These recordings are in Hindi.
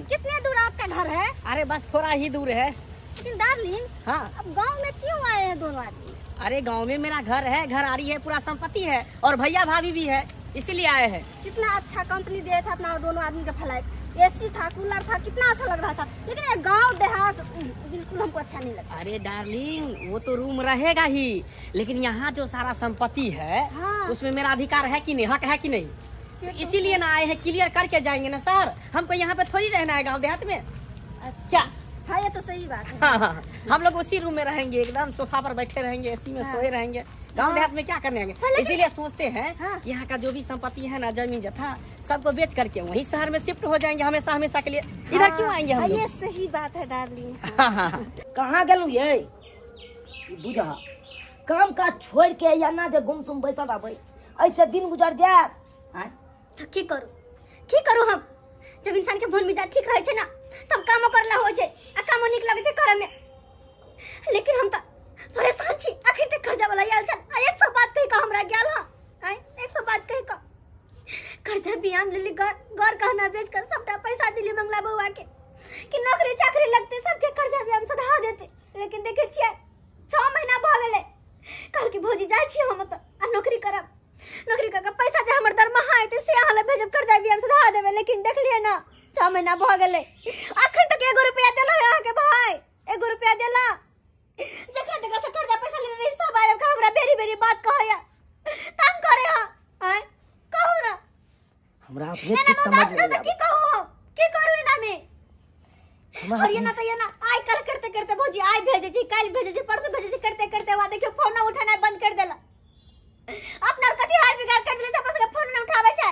कितने दूर आपका घर है? अरे बस थोड़ा ही दूर है। लेकिन डार्लिंग हाँ। अब गाँव में क्यों आए हैं दोनों आदमी? अरे गाँव में मेरा घर है घर आ रही है पूरा संपत्ति है और भैया भाभी भी है इसीलिए आए हैं। कितना अच्छा कंपनी दिया था अपना दोनों आदमी का फ़्लाइट एसी था कूलर था कितना अच्छा लग रहा था। लेकिन गाँव देहात बिल्कुल हमको अच्छा नहीं लगा अरे डार्लिंग वो तो रूम रहेगा ही लेकिन यहाँ जो सारा संपत्ति है हाँ। उसमें मेरा अधिकार है कि नहीं? हक है कि नहीं? इसीलिए ना आए हैं क्लियर करके जाएँगे ना सर हमको यहाँ पे थोड़ी रहना है गाँव देहात में। अच्छा। क्या? हाँ ये तो सही बात है। हाँ, हाँ, हाँ। हम लोग उसी रूम में रहेंगे एकदम सोफा पर बैठे रहेंगे एसी में हाँ। सोए रहेंगे। गाँव देहात में क्या करने हाँ, आएँगे इसीलिए सोचते हैं हाँ। कि यहाँ का जो भी संपत्ति है ना ज़मीन जथा सबको बेच करके वही शहर में शिफ्ट हो जाएँगे हमेशा हमेशा के लिए। इधर क्यों आएँगे हम हाँ, ये सही बात है डार्लिंग हाँ, हाँ, हाँ। कहाँ गेलू ये? बुझा। काम काज छोड़ के या ना जे गुमसुम बैसल रहबै ऐसे दिन गुजर आँय? तो की करू? की करू हम? जब इंसान के भूल मिजाज ठीक रहे छे ना, तब कामो करला हो जाए आ कामो निक लगे छे करे में लेकिन हम तो परेशान छी, आखिर तक कर्जा वाला आयल छन आ 100 बात कहि का हमरा गेल हाँ। आय 100 बात कहि का कर्जा बियान लेली घर घर गहना बेच कर सबटा पैसा दिली मंगला बउआ के कि नौकरी चाकरी लगते, सबके कर्जा भी हम सधा देते। लेकिन देखे छियै 6 महीना भ गेलै। कल की भौजी, जाइ छी हम त आ नौकरी करब। नौकरी करके पैसा जे हमर दरमाहा एते से अहाँ ले भेजब कर्जा भी हम सधा देबै लेकिन देखलिए ना छह महीना भ गेलै अखन तक एगो रुपया देला है अहाँके भाई एगो रुपया देला। जकरा जकरा से कर्जा पैसा लेने रही सब आबि के हमरा बेरी बेरी बात कहैया तंग करे हा आय कहू ना। हमरा अपने ना ना समझ ना नहीं तो की कहू हम? की करू एना में? और ये ना तो ये ना आइ कल करते करते भौजी आइ भेजे छी काल भेजे छी परसों भेजे छी करते करते हुआ देखियो फ़ोन ना उठाना बंद कर देला अपना कथी हाल बिगाड़ कर देले से अपना फ़ोन न उठाबै छै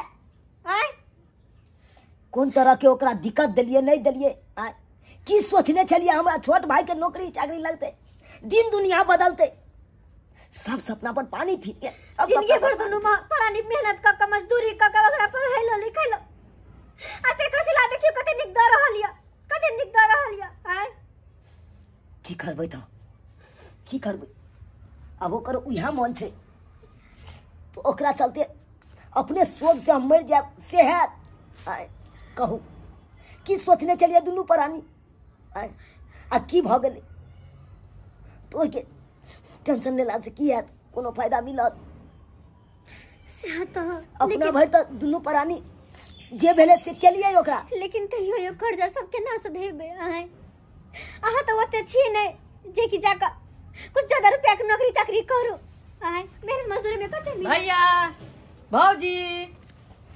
आय कोन तरह के ओकरा दिक्कत देलिए नहीं देलिए? आँय? की सोचने छलिए हमरा छोट भाई के नौकरी चाकरी लगते। दिन दुनिया बदलते। सब सपना पर पानी फिर गया। सब ज़िंदगी भर पर दुनू परानी मेहनत क के मजदूरी क के ओकरा पढ़ैलो लिखैलो आ तेकर सिला देखियो कते निक द रहल या कते निक द रहल या आय की करबै तो की करबै? अब ओकर उहे मन छै। तो ओकरा चलते अपने शोक से हम मर जाए से हैत। आय कहू की सोचने चलिए दुनू प्राणी आय आ की भऽ गेलै? तो ओहिके टेंशन लेला से की हैत कोनो फ़ायदा मिलत? अपना भरि तऽ दुनू प्राणी जे भेलै से केलियै ओकरा? लेकिन तैयो यो कर्जा सबके ना से देबे आय? अहाँ तो ओते छी नहीं जे कि जाका कुछ ज़्यादा रुपया के नौकरी चाकरी करू। मेहनत मजदूरी में कते मिले। भैया भौजी।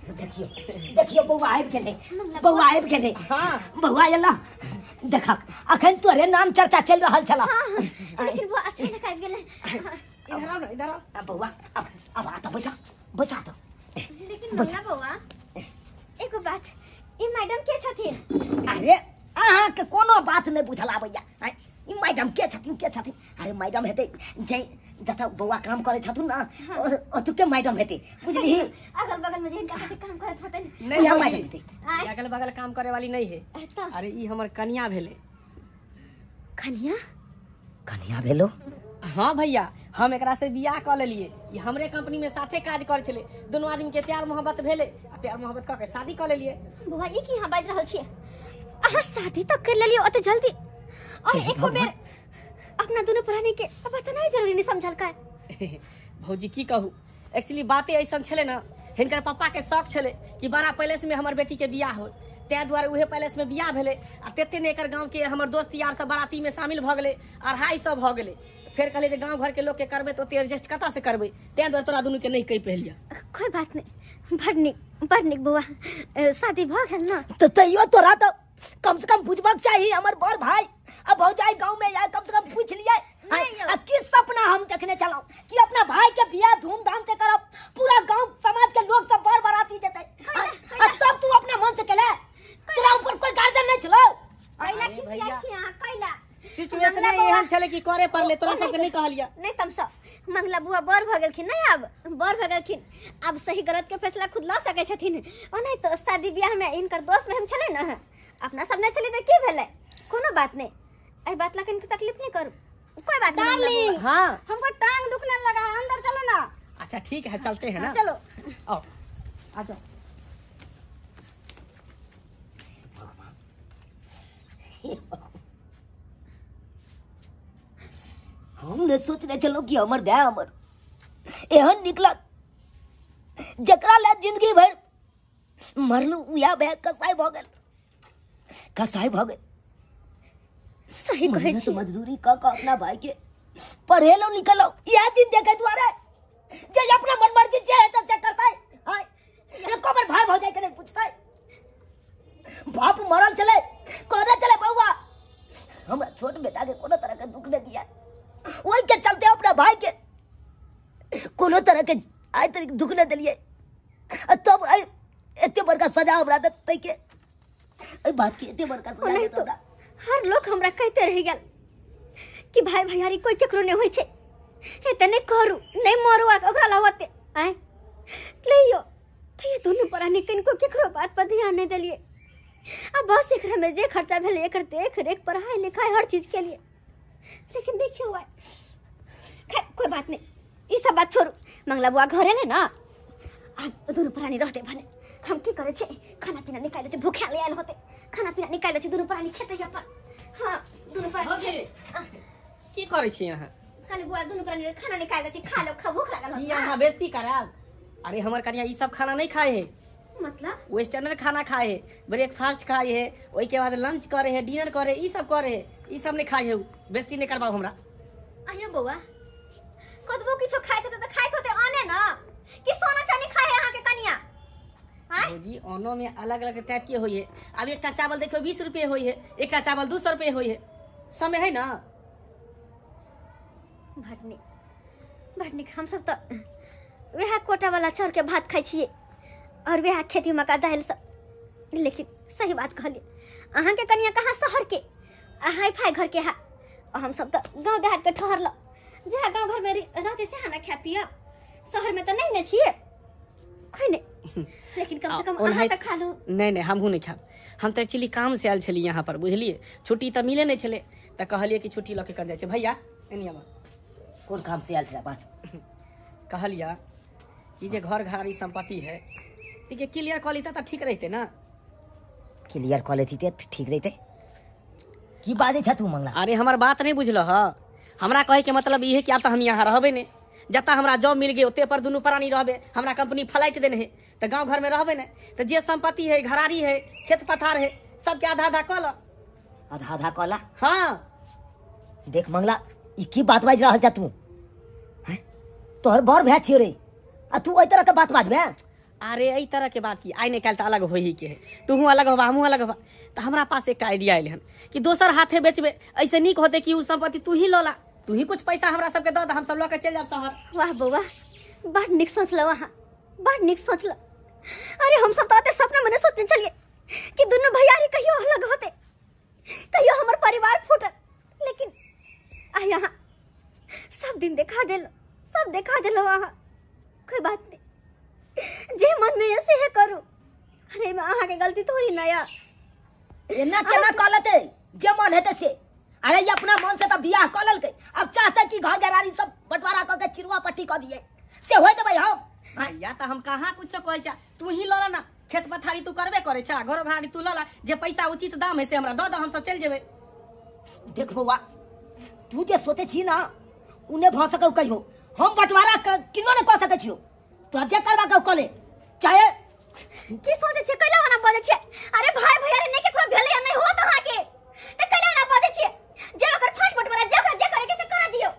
देखियो देखियो बौआ आबि गेलै। आबि गेलै। हाँ। एला देखक अखन तोरे नाम चर्चा चल रहल छला। हाँ, लेकिन वो अचानक आबि गेलै। इधर आओ इधर आओ। आ बौआ अब अब आ तो बैसा बैसा तो। लेकिन एगो बात ई मैडम के छथिन? अरे अहाँके कोनो बात नहि बुझल आबैया। ई मैडम के छथिन के छथिन? अरे मैडम हेतै जे जतऽ बौआ काम करै छथुन ना ओतुके मैडम हेतै बुझलिही अगल बगल में जिनका साथे काम करत होतन नहीं यहाँ भौजी, मैडम हेतै। अगल बगल काम करे वाली नहीं है। अरे ई हमर कन्या भेले। खनिया कन्या भेलो? हाँ भैया हम एकरा से बियाह कऽ लेलिए ई हमरे कंपनी में साथे काज करै छले। दोनों आदमी के प्यार मोहब्बत भेले आ प्यार मोहब्बत कऽ के शादी कऽ लेलिए बौआ ई की यहाँ बाजि रहल छियै? अहाँ शादी तक कर लेलियै ओते जल्दी? और हे एको बेर। अपना दुनू प्राणी के बतना ज़रूरी नहीं समझल का भौजी की कहू एक्चुअली बातें ऐसा छले ना हिनकर पापा के शौक छले कि बड़ा पैलेस में हमर बेटी के बियाह हो तै दुआरे उहे पैलेस में बियाह भेले आ तेते ने एकर गाँव के हमर दोस्त यार सब बाराती में शामिल भऽ गेले अढ़ाई सौ भऽ गेले। फेर कहले जे गाँव घर के लोग के करबै तो ओते एडजस्ट कतऽ से करबै? तै दुआरे तोरा दुनू के नहीं कह पहिलिया कोई बात नहीं बड़ निक बड़ निक बौआ शादी भऽ गेल ना। तो तैयो तोरा तो कम से कम बुझबाक चाही हमर बड़ भाई। अब भौजाई गाँव में जाए कम से कम पूछ लिया नहीं किस सपना हम देखने चलाऊ? कि अपना भाई के बियाह धूमधाम से करब। पूरा गाँव समाज के लोग सब बार बाराती जेते तब तू अपना मन से केले तेरा ऊपर कोई गार्जियन नहीं चलो कैला खिसिया छी अहाँ कैला सिचुएशन एहन छले कि करे पड़ले तोरा सबके नहीं कहलिया नहीं तब सब। मंगला बुआ बड़ भऽ गेलखिन नहीं अब बड़ भऽ गेलखिन। अब सही गलत के फैसला खुद लऽ सकै छथिन। ओ नहीं तो शादी ब्याह में इनकर दोस्त में हम छलै ना? अपना सब नहीं चली तो की भेलै? कोनो बात नहीं अरे बात ला की तकलीफ़ नहीं करू। कोई बात नहीं हाँ। हमको टांग दुखने लगा अंदर चलो ना। अच्छा ठीक है चलते हैं हाँ, ना। चलो। आओ। आ जाओ। हमने सोचने चलो कि अमर ब्याह अमर एहन निकला जकरा ले ज़िंदगी भर मरलू या ब्याह कसाई भगल। कसाई भगल। सही कहै छी मजदूरी क क अपना भाई के पढ़ेलो निकलो। यह दिन देखे द्वारे। जे अपना मन मर्ज़ी जे है से करता है हाय एको बार भाई भौजाई के पूछता है। बाप मरल चले कोने चले बउआ हमरा छोट बेटा के कोनो तरह के दुख नहीं दिया। वही के चलते अपना भाई के। कोनो तरह के आज तक दुख नहीं दिलिए तब आई एते बड़का सजा हमरा देते के। ए बात के एते बड़का सजा देते तो। हमरा हर लोग हमरा कहते रह गेल कि भाई भैयारी कोई केकरो नहीं होइ छै। त नहीं करू नहीं मरू, आ ओकरा लवते आय। लइयो तो ये दोनों परानी किनको केकरो बात पर ध्यान नहीं देलिए अब बस एकरा में जे खर्चा भेल, एकर देख रेख पढ़ाई, लिखाई, हर चीज़ के लिए लेकिन देखिए हुआ खैर कोई बात नहीं ये सब बात छोड़ू। मंगला बुआ घरे ले ना? अब दोनों प्राणी रहते भने। हम की करे छे। खाना पीना निकाले छे भूखे ले आयल होते। खाना पीना निकाले छे दोनों प्राणी खेते अपन हाँ दोनों प्राणी की करै छी अहाँ? काली बुआ दोनों प्राणी खाना निकाले छे खा लो खा भूख लागल होते। अहाँ बेइज्जती कराब अरे हमर कनिया ई सब खाना नहीं खाए है। मतलब? वेस्टर्नर खाना खाए है ब्रेकफास्ट खाए है ओई के बाद लंच करे है डिनर करे ई सब करे है ई सब नहीं खाए है बेइज्जती नहीं करबाओ हमरा। अयो बउआ कतबो किछो खाइ छे त खाइत होते आने ना। कि सोना चांदी खाए अहाँ के कनिया? आय भौजी ओनो में अलग अलग टाइप के होई है। अब एकटा चावल देखियो बीस रुपए होई है। एकटा चावल दू सौ रुपए होई है। समय है ना? भरनी भरनी हम सब तो वह कोटा वाला चाउर के भात खाई छिए और वह खेती मक्का दाल सब। लेकिन सही बात कहलिए अहाँ के कनिया कहाँ शहर के हाई फाई घर के है। और हम सब तो गाँव देहात के ठहर लो जहाँ गाँव घर में रह- रहते से खाना खा पिया शहर में तो नहीं न छिए नहीं लेकिन कम से कम अहाँ तो खा लो। नहीं नहीं हमहू नहीं खाब हम तो एक्चुअली काम से आयल छली यहाँ पर बुझलिए? छुट्टी तो मिले नहीं छले। तो कहलिए कि छुट्टी लऽ के कर जाइ छै। भैया एनी कोन काम से आयल छला बात? कहलिया कि जे घर घरारी संपत्ति है ठीक है क्लियर कऽ लेता तऽ ठीक रहते ना? क्लियर कऽ लेती ते ठीक रहते? की बाजै छ तू मंगला? अरे हमार बात नहीं बुझल ह हमरा कहे के मतलब ये है कि आब तो हम यहाँ रहबे ने। जतऽ हमरा जॉब मिल गए ओते पर दुनू प्राणी रहबे। हमरा कंपनी फ़्लाइट देने है। तो गाँव घर में रहबे ने तो जे संपत्ति है घरारी है खेत पथार है सबके आधा आधा कऽ ल। आधा आधा कहला हाँ। देख मंगला की बात बाज रहल छ तू? हैं? तोहर बड़ भै छियो रे। आ तू ओइ तरह के बात बाजबे? अरे एहि तरह के बात की आइ नहीं काल्हि तऽ अलग होही के तू अलग होबा हमहूँ अलग होबा। तऽ हमरा पास एकटा आइडिया आयल हन कि दोसर हाथे बेचबे ऐसे निक होते कि उ संपत्ति तू ही लला तू ही कुछ पैसा हमरा सबके दे हम सब के चलि जाब शहर। वाह बउआ बड़ निक सोचल वहाँ बड़ निक सोचल। अरे हम सब तो सपना मने सोचने चलिए कि दोनों भैयारी कहियो अलग होते कहियो हमर परिवार फूटत। लेकिन आ यहाँ सब दिन देखा देलो सब देखा देलो वहाँ कोई बात नहीं। जे मन में ऐसे है करू। अरे में अहाँ के गलती थोड़ी ना नया एना केना कऽ लेते? जे मन हेते से। अरे ये अपना मन से तो बियाह कऽ लेलकै। अब चाहते कि घर गरारी सब बंटवारा कऽ के चिरुआ पट्टी कऽ दिए से होय देबै हम? हैं? तो हम कहाँ कुछो कहै छा। तू ही लला ना। खेत पथारी तू करबे करे छा घर भाड़ी तू लला जे पैसा उचित दाम है से हमरा दऽ दे हम सब चलि जेबै। देख बौआ, तू जे सोचे छी ना उन्हें भऽ सकौ कहियो। हम बंटवारा किनो ने कऽ सकै छियो। तोरा जे करबा कऽ कऽ चाहे की सोचे छे कैला ना बजे छे अरे भाई भैयारी नहीं केकरो भेले या नहीं अहाँ के ते ना छे जे अगर फाट फट वाला जे जे करे के से करा दियो?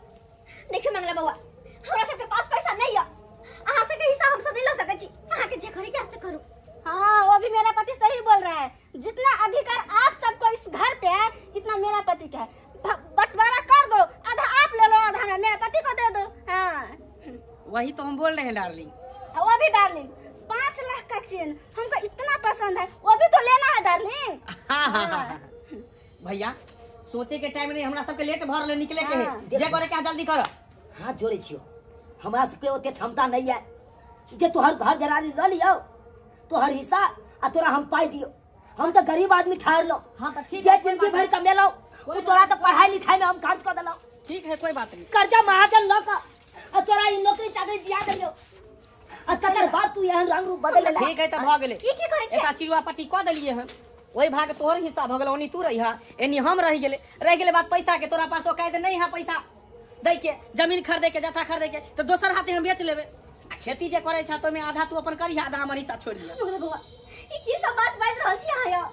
देखियो मंगला बउआ हमरा सबके पास पैसा नहीं है। अहाँ से के हिसाब हम सब नहीं ले सकै छी। अहाँ के जे करे के से करू। हाँ वो भी मेरा पति सही बोल रहा है। जितना अधिकार आप सबको इस घर पे है इतना मेरा पति का है। बंटवारा कर दो आधा आप ले लो आधा मैं- मेरे पति को दे दो। हाँ। वही तो हम बोल रहे हैं डार्लिंग। वो भी डार्लिंग। पाँच लाख का चेन हमको इतना पसंद है वो भी तो लेना है डार्लिंग। हाँ, हाँ, हाँ, हाँ। भैया सोचे के टाइम नहीं हमरा सबके लेट भर ले निकले के हाँ। जे करे के जल्दी कर। हाथ जोड़े छियो। हमरा सबके ओते क्षमता नहीं है। जे तोहर घर गरारी ल लियो तोहर हिस्सा आ तोरा हम पाई दियो। हम तो गरीब आदमी ठहर लो हाँ, तो ठीक जे है, कोई ज़िंदगी भर कमेलो उ तोरा तो पढ़ाई लिखाई में हम खर्च कर देलो ठीक है कोई बात नहीं। कर्जा महाजन ल का आ तोरा ई नौकरी चाकरी दिया देलियो आ तकर बाद तू एहन रंग रूप बदल ले ठीक है तो भ गेले। ई की करे छे एका चिड़ुआ पट्टी कऽ देलिए हन। ओहि भाग तोहर हिस्सा भ गेल ओनी तू रही एनी हम रह गेले। रह गेले बात पैसा के तोरा पास औकात नहीं है पैसा। दै के ज़मीन खरीदे के जथा खरीदे के तो दोसर हाथे हम बेच लेबे। खेती जे करे छा तो में आधा तू अपन करी आधा हमर हिस्सा छोड़ दिया ई की सब बात बाज रहल छी अहाँ यो?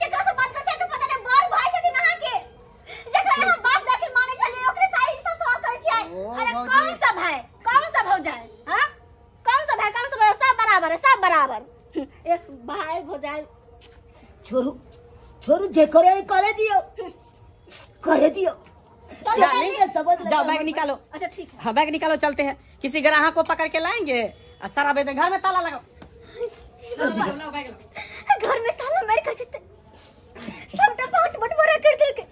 केकरा से बात कर छै के पता नहीं बड़ भाई छथिन अहाँ के जेकरा अहाँ बाप दाखिल माने छलिए ओकरे साही सब सवाल करे छियै। अरे कौन सा भाई कौन सा भौजाई हाँ? कौन सा भाई कौन सा सब बराबर है सब बराबर। एक भाई भौजाई छोरू छोरू जे करे करे दियो. करे दियो. जाओ बैग निकालो। अच्छा ठीक है। हाँ बैग निकालो चलते हैं। किसी ग्राहक को पकड़ के लाएँगे? और सारा बेच घर में ताला लगाओ। घर में ताला मार के जते सबटा पाँच बटवारा कर देल के।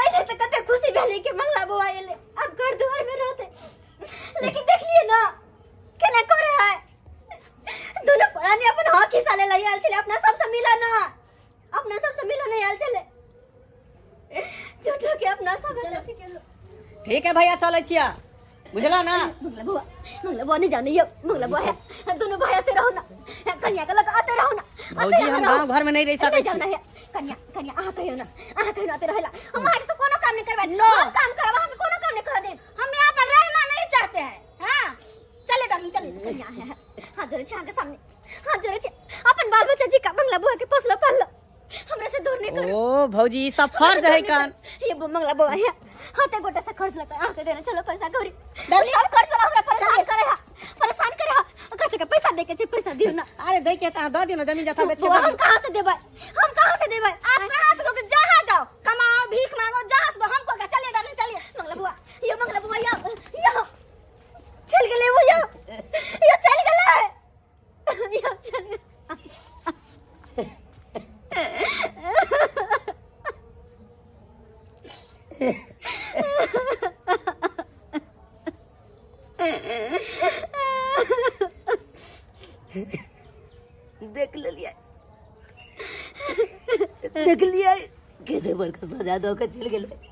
आई तो कते खुशी भेली के मंगला बुआ एले अब घर द्वार में रहते। लेकिन देख लिए ना केना करे है। परानी अपन हक हिस्सा ले लई आल चले अपना सबसे मिला ना अपना सबसे मिला नहीं आल चले झूठो के अपना सब के ठीक है भैया चले छिया। बुझला ना? मंगला बुआ मंगला बुआ नहीं जाने ये मंगला बुआ है दोनों भाई आते रहो ना। कन्या के लग आते रहो ना। भौजी हम गाँव घर में नहीं रह नहीं सके जाना है। कन्या कन्या आहा कहियो ना। आहा कहियो ना आते रहेला। हम आगे से कोनो काम नहीं करबा। नो। काम करबा हम कोनो काम नहीं कर दे हम यहाँ पर रहना नहीं चाहते हैं। हाँ। चले डार्लिंग चले। कन्या है हाथ जोड़े छे आगे सामने। हाथ जोड़े छे अपन बाल बच्चा जी का मंगला बुआ के पोसलो पाललो। हमरा से दूर नहीं करो ओ भौजी सब फ़र्ज़ है कान। ये वो मंगला बुआ है। हाथे गोटा से खर्च लगा आके देना। चलो पैसा गौरी। डार्लिंग सब खर्च वाला हमरा परेशान करे है। परेशान करे है। कैसे के पैसा दे के छे पैसा दियो ना। अरे देख के ता दो दिन ज़मीन जथा बेच के हम कहाँ से देबै? हम कहाँ से देबै? आप कहाँ से लोग जहाँ जाओ कमाओ भीख मांगो जहाँ से हमको क्या? चलिए डालें चलिए। मंगला बुआ ये मंगला बुआ या या। चल गेले वो या। या चल गेले। देख लिया। देख लिया। केते बर का सजा दो के चल गेले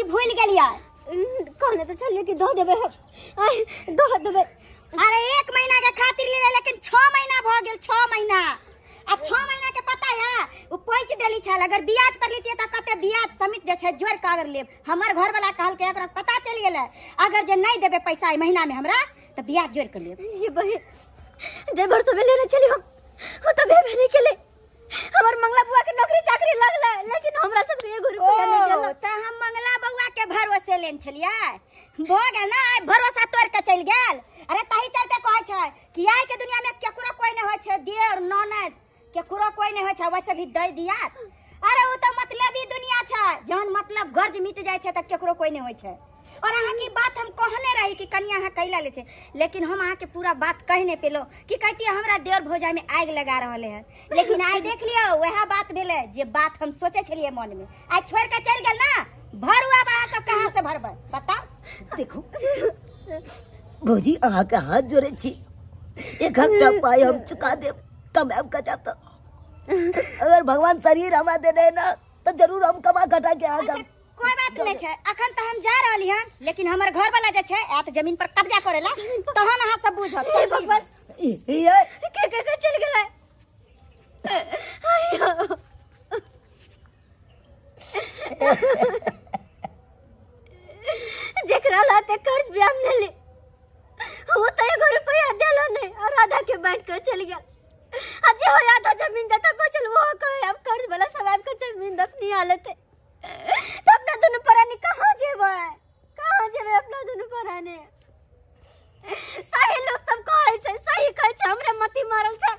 कि भूल गेलिए कहने तो चलिए कि दो देबै दो देबै। अरे एक महीना के खातिर ले लेकिन छह महीना भ गेल छह महीना। आ छह महीना के पता है वो पैंच देली छल। अगर ब्याज पर लेतिए तो कते ब्याज समिट जे छै जोड़ के अगर लेब। हमर घर वाला कहल के एकरा पता चल गेलै। अगर जे नहीं देबे पैसा महीना में हमरा तो ब्याज जोड़ के लेब। ये बहन जे भर सब लेने चली हम। हो तो भेबे नहीं केले। हमर मंगला बुआ के नौकरी चाकरी लगले लेकिन हमरा सब एगो रुपया नहीं ओ देला तो हम मंगला बउआ के भरोसे लेन छलिए भ गेल ना आइ भरोसा तोड़ के चल गेल। अरे तही चलते कहै छै कि आइ के दुनिया में केकरो कोई नहीं होइ छै देर ननद केकरो कोई नहीं होइ छै वैसे भी दे दिया अरे वो तो मतलबी दुनिया छै जहन मतलब गर्ज मिट जाइ छै त केकरो कोई नहीं होइ छै। और अहाँ की बात हम कहने रही कि कनिया अहाँ कैला ले छै। लेकिन हम अहाँ के पूरा बात कह नहीं पेलो कि कहती हमरा देवर भौजाई में आग लगा रहले हैं। लेकिन आइ देख लियो वह बात भेले जे बात हम सोचे छलिए मन में आइ छोड़ के चल गेल ना। भरू अब अहाँ सब कहाँ से भरबै? बताओ देखो भौजी अहाँ के हाथ जोड़े छी। एक हफ़्ता पाई हम चुका देब कमाब कटाब तो अगर भगवान शरीर हमा देने है ना तो ज़रूर हम कमा कटा के आ अच्छा जाब कोई बात नहीं छै। अखन तो हम जा रहली हन लेकिन हमर घर वाला जे छै आत ज़मीन पर कब्जा करेला तहन अहाँ सब बुझब। जय भगवान। ये के के के चल गेलै? आयो। जेकरा लाते कर्ज हम ले वो तो एगो रुपया देलो नहीं और आधा के बैंक के चल गया आज हो आधा ज़मीन देता बचल वो कहे अब कर्ज वाला सब के ज़मीन दफनी हालत है तो अपना दोनों परानी कहाँ जेबै? कहाँ जेबै अपना दोनों परानी सही लोग सब कहै छै सही कहै छै हमरे मती मारल छै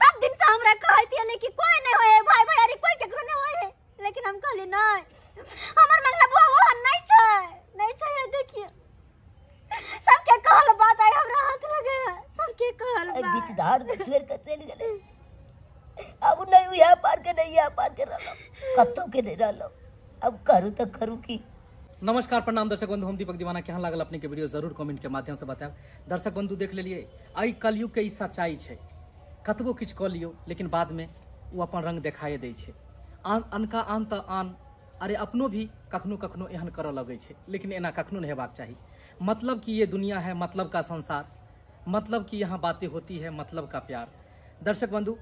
सब दिन से हमरा कहै थिए लेकिन कोई नहीं होए भाई भैयारी कोई केकरो नहीं होए लेकिन हम कहली नहीं हमर मंगला बुआ वो नहीं छै नहीं छै ये देखिए सबके कहल बात आई हमरा हाथ लगे सबके कहल बीच बात। धार में छोड़ के चल गेले। अब नहीं यहाँ पार के नहीं यहाँ पार के रहलो कत्तो के नहीं रहलो अब करू तो करू की। नमस्कार, प्रणाम दर्शक बंधु, हम दीपक दीवाना केहन लागल अपने के वीडियो ज़रूर कमेंट के माध्यम से बताएब। दर्शक बंधु, देख लेलिए, आई कलयुग के ई सच्चाई है कतबो किछु कऽ लियौ, लेकिन बाद में ओ अपन रंग देखाए दै छै। आन अनका आन तऽ आन, अरे अपनो भी कखनो कखनो एहन करऽ लगै छै, लेकिन एना कखनो नहि हेबाक चाही। मतलब कि ये दुनिया है मतलब का संसार मतलब कि यहाँ बातें होती है मतलब का प्यार। दर्शक बंधु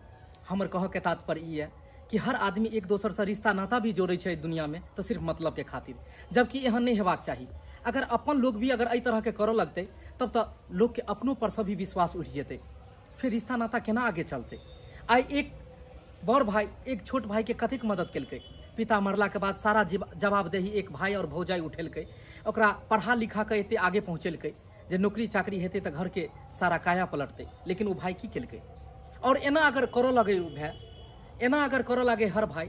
हमर कह के तात्पर्य है कि हर आदमी एक दोसर से रिश्ता नाता भी जोड़े दुनिया में तो सिर्फ़ मतलब के खातिर। जबकि एहन नहीं हेबाक चाही। अगर अपन लोग भी अगर एहि तरह के करऽ लगतै, तब तो लोग के अपनों पर से भी विश्वास उठि जेतै। फिर रिश्ता नाता केना आगे चलतै? आइ एक बड़ भाई, एक छोट भाई के कतेक मदद केलकै? पिता मरला के बाद सारा जवाबदेही एक भाई और भौजाई उठेलकै। ओकरा पढ़ा लिखा के एते आगे पहुँचेलकै। जे नौकरी चाकरी हेतै घर के सारा काया पलटतै। लेकिन ओ भाई की केलकै? और एना अगर करो लगे भाई एना अगर करो लगे हर भाई,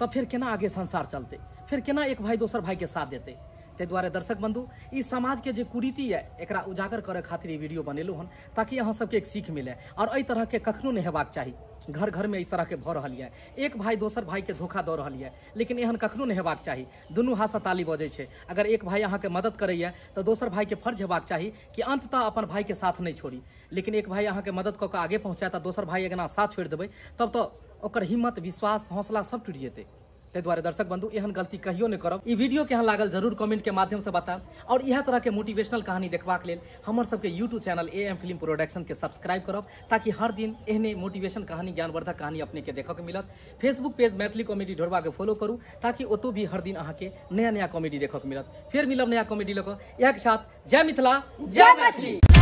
तब फिर केना आगे संसार चलते? फिर केना एक भाई दोसर भाई के साथ देते? ताहि दुआरे दर्शक बंधु, ई समाज के जे कुरीति है एकरा उजागर करे खातिर वीडियो बनेलहुँ हन, ताकि अहाँ सबके एक सीख मिले। और एहि तरह के कखनो नहीं हेबाक चाही। घर घर में एहि तरह के भऽ रहल यऽ। एक भाई दोसर भाई के धोखा रहल यऽ, लेकिन एहन कखनो नहीं हेबाक चाही। दुनू हाथ से ताली बजै छै। अगर एक भाई अहाँके मदद करैया, तऽ दोसर भाई के फ़र्ज़ हेबाक चाही कि अंततः अपन भाई के साथ नहीं छोड़ी। लेकिन एक भाई अहाँके मदद कऽ के आगे पहुँचाए, तऽ दोसर भाई अगना साथ छोड़ि देबै, तब ओकर हिम्मत, विश्वास, हौसला सब टूटि जेतै। ताहि दुआरे दर्शक बंधु, एहन गलती कहियो नहीं करब। ई वीडियो केहन लागल ज़रूर कमेंट के माध्यम से बतायब और इएह तरह के मोटिवेशनल कहानी देखबाक लेल हमर सबके YouTube channel A M film production के सब्सक्राइब करब, ताकि हर दिन एहने मोटिवेशन कहानी, ज्ञानवर्धक कहानी अपने के देखऽ के मिलत। Facebook page Maithili comedy Dhorba के फॉलो करू, ताकि ओतौ भी हर दिन अहाँके नया नया कॉमेडी देखऽ के मिलत। फेर मिलब नया कॉमेडी इएह के साथ, जय मिथिला, जय मैथिली!